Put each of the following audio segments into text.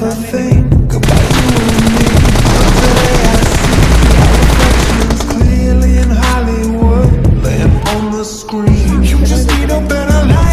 never think about you and me. Today I see our reflections clearly in Hollywood Laying on the screen. You just need a better life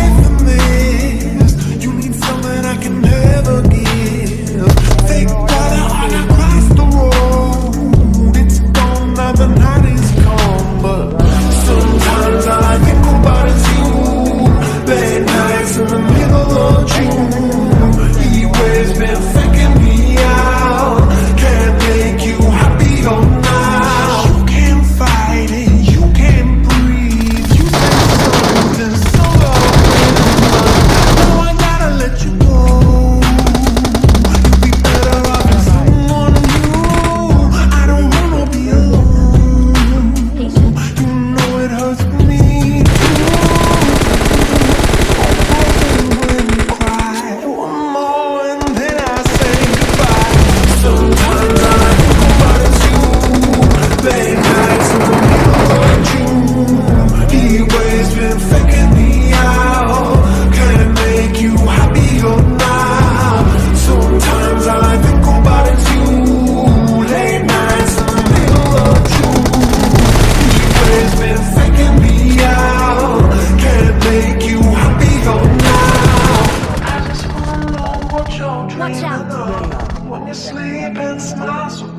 When you sleep been smiles